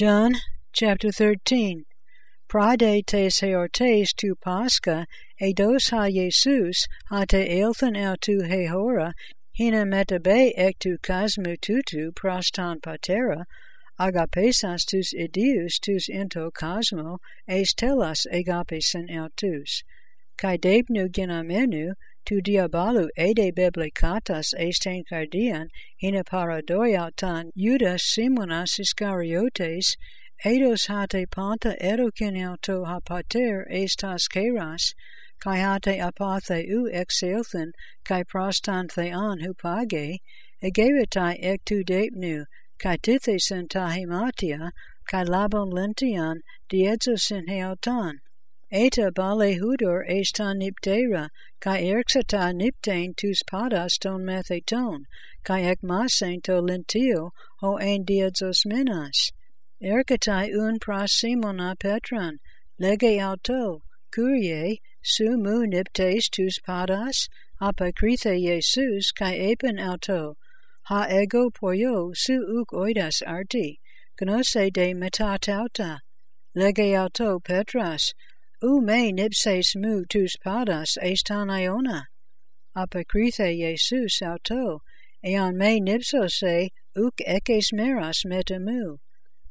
John chapter 13. Prade tes heortes tu Pascha, eidos ha Jesus, ha te elthen autu hora, hina metabe ectu casmu tutu prostan patera, agapesas tus idius tus into cosmo, es telas agapesen autus. Kai debnu ginamenu, tu diabalu ede beblicatas esten cardian, hina paradoiautan Judas Simonas Iscariotes, eidos hate panta erokin auto ha estas keras, kai hate apathe u exelthen, kai prostan thean hupage, egevitai ectu depnu, kai tithesen tahimatia, kai labon lentian diedzosin heautan. Eta bale hudor estan niptera, kai erxata niptain tus padas ton metheton, kai ekmasen to lentio ho ein diedzos menas. Erkatai un prasimona petran, lege auto, curie, su mu niptes tus padas, Jesus kai epen auto, ha ego poio su uk oidas arti, gnose de metatauta, lege auto petras, u me nipses mu tus padas estan iona. Apacrithe Jesus auto, eon me nipsose uk ekes meras metamu.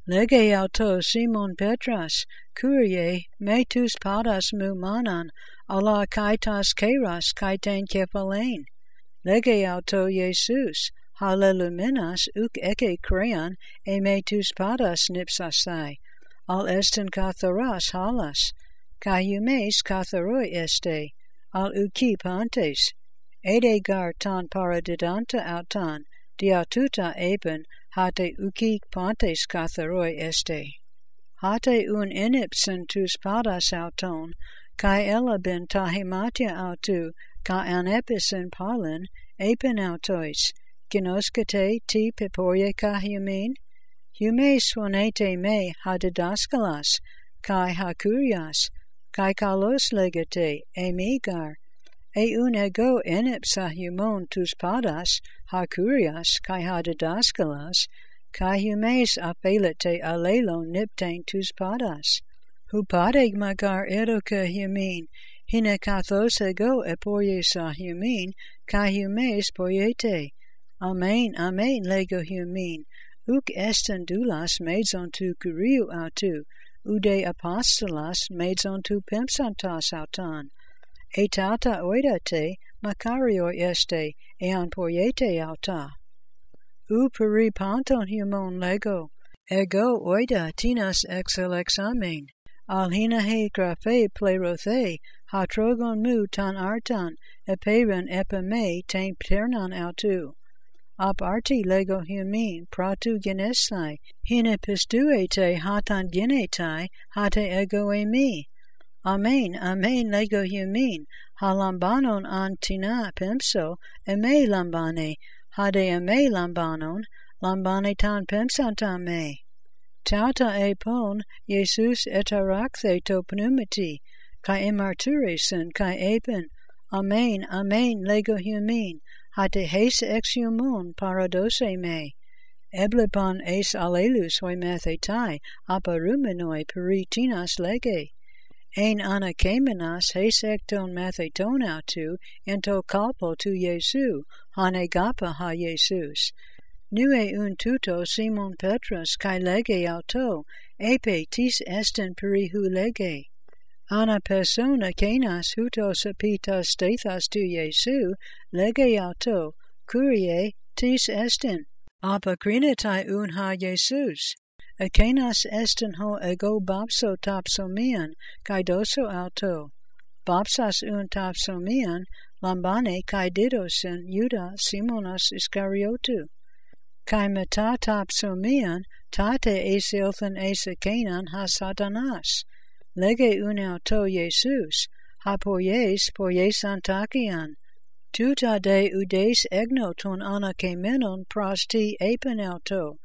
Lege auto Simon Petras, curie me tus padas mu manan, ala kaitas keras kaiten kephalein. Lege auto Jesus, haleluminas uk eke crean, e me tus padas nipsasai, al esten katharas halas, Cayumes katharoi este, al uki pantes, ede gar tan paradidanta autan, diatuta eben, hate uki pantes katharoi este. Hate un inipsen tus padas auton, kai ella ben tahimatia autu, ka anepisen palin, epen autois, ginoskate ti peporie kahumin, hume swanete me hadidaskalas, kai hakurias, kai kalos legate emigar, e un ego enipsa humon tus padas, ha curias, kai ha didaskalas, kai humes apelete alelon niptain tus padas. Hupade magar eroka humin, hine kathos ego epoye sa humin, kai humes poyete. Amen, amen, lego humin, uk esten dulas medzon tu kuriu autu, ude apostolas tu pempsantas autan, etata oidate makario este ean poiete auta. U peri panton humon lego, ego oida tinas exelexamen, al hina he grafe plerothe, ha trogon mu tan artan, eperen epime ten pternan autu. Ab arti lego humin pratu genesai, hine pistuete hatan genetai, hate ego emi. Amen, amen lego humin, ha lambanon an tina pemso, eme lambane, hade eme lambanon, lambane tan pemsanta me. Tauta e pon, Jesus etarakthe to pneumati, kai emarturesen kai epen, amen, amen lego humin, hate heis ex humon paradose me. Eblipon eis alelus hoi methetai, aparumenoi peritinas lege. Ein anakamenas heis ekton metheton autu, ento kalpo tu Jesu, hane gapa ha Jesus. Nue un tuto Simon Petras kai lege auto, epe tis esten perihu lege. Ana persona kenas hutos apitas stethas tu Jesu, lege auto, curie tis estin. Apacrinetai unha Jesus. Akenas estin ho ego bapso tapsomian, kai doso auto. Bapsas un tapsomian, lambane kai didosin Juda Simonas Iscariotu. Kai meta tapsomian, tate esilthan esakenan ha satanas lege uneo to Iesus, hapoies poies antakian, tuta de udes egno ton ana kemenon prosti epenauto,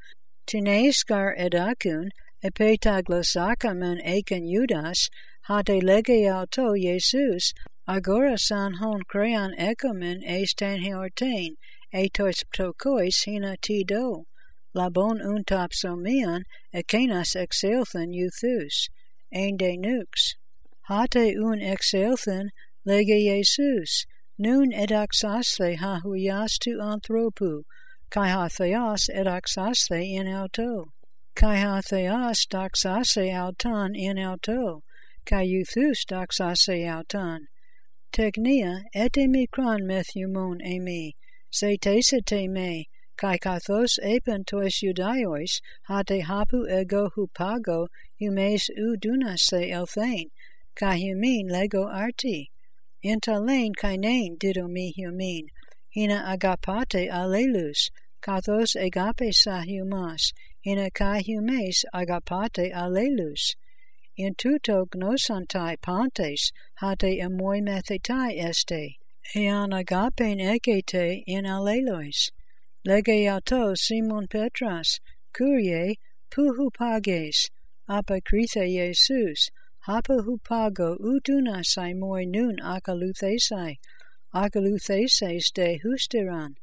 tinescar edacun, epetaglasacamen eken Judas, hate legeauto Iesus, agora san hon crean ecumen esten heorten, etos procois hina ti do, labon untapsomian, ekenas exelthen euthus. Ein de nux. Hate un exelthen lege Jesus, nun edaxaste ha huiastu anthropu, kai ha theos edaxaste in auto, kai ha theos doxase auton in auto, kai euthus doxase auton. Technia ete mikron methumon emi, se tesete me, kai kathos epen tois judaios, hate hapu ego hupago, humes u dunase elthain, kai humin lego arti. Intalein kainain didomi humin, hina agapate alelus, kathos agape sa humas, hina kai humes agapate alelus. In tuto gnosantai pantes, hate amoi methetai este, ean agapen egete in alelois. Lege auto Simon Petras, curie puhu pages, Jesus, hapa hupago uduna moi nun akaluthesai, akalutheses de husteran.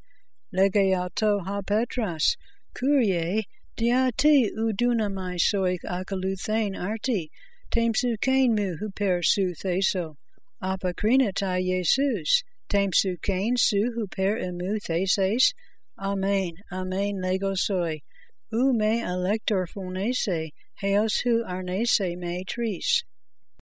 Lege ha Petras, curie diati udunamai soik akaluthain arti, temsu kain mu huper su theso, apakrinatai Jesus, temsu kain su huper emu theses, Amen, amen legosoi, ou me elector phonese, heos hu arnese me tris.